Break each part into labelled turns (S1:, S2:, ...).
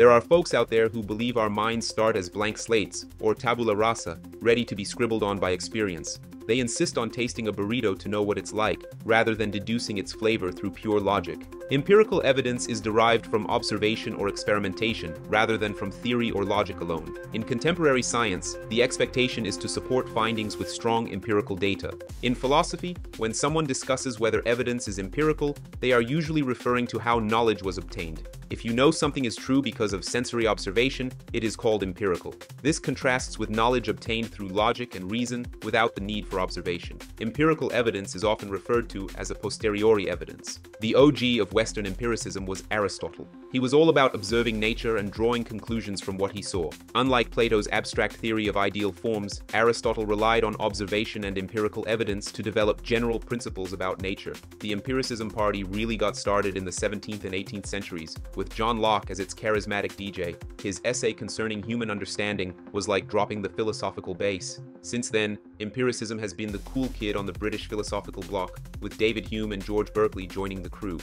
S1: There are folks out there who believe our minds start as blank slates, or tabula rasa, ready to be scribbled on by experience. They insist on tasting a burrito to know what it's like, rather than deducing its flavor through pure logic. Empirical evidence is derived from observation or experimentation, rather than from theory or logic alone. In contemporary science, the expectation is to support findings with strong empirical data. In philosophy, when someone discusses whether evidence is empirical, they are usually referring to how knowledge was obtained. If you know something is true because of sensory observation, it is called empirical. This contrasts with knowledge obtained through logic and reason without the need for observation. Empirical evidence is often referred to as a posteriori evidence. The OG of Western empiricism was Aristotle. He was all about observing nature and drawing conclusions from what he saw. Unlike Plato's abstract theory of ideal forms, Aristotle relied on observation and empirical evidence to develop general principles about nature. The empiricism party really got started in the 17th and 18th centuries, with John Locke as its charismatic DJ. His essay concerning human understanding was like dropping the philosophical bass. Since then, empiricism has been the cool kid on the British philosophical block, with David Hume and George Berkeley joining the crew.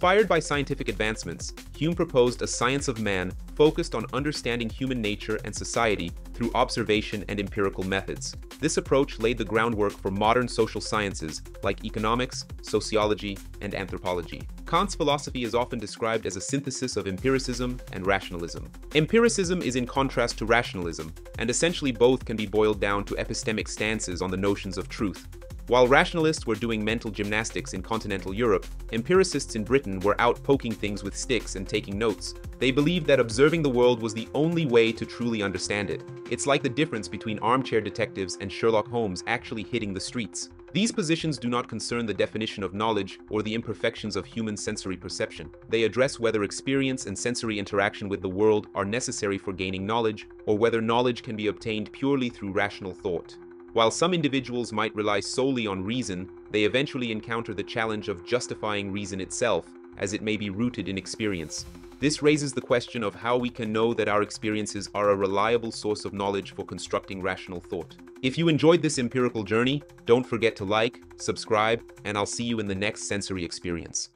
S1: Inspired by scientific advancements, Hume proposed a science of man focused on understanding human nature and society through observation and empirical methods. This approach laid the groundwork for modern social sciences like economics, sociology, and anthropology. Kant's philosophy is often described as a synthesis of empiricism and rationalism. Empiricism is in contrast to rationalism, and essentially both can be boiled down to epistemic stances on the notions of truth. While rationalists were doing mental gymnastics in continental Europe, empiricists in Britain were out poking things with sticks and taking notes. They believed that observing the world was the only way to truly understand it. It's like the difference between armchair detectives and Sherlock Holmes actually hitting the streets. These positions do not concern the definition of knowledge or the imperfections of human sensory perception. They address whether experience and sensory interaction with the world are necessary for gaining knowledge, or whether knowledge can be obtained purely through rational thought. While some individuals might rely solely on reason, they eventually encounter the challenge of justifying reason itself, as it may be rooted in experience. This raises the question of how we can know that our experiences are a reliable source of knowledge for constructing rational thought. If you enjoyed this empirical journey, don't forget to like, subscribe, and I'll see you in the next sensory experience.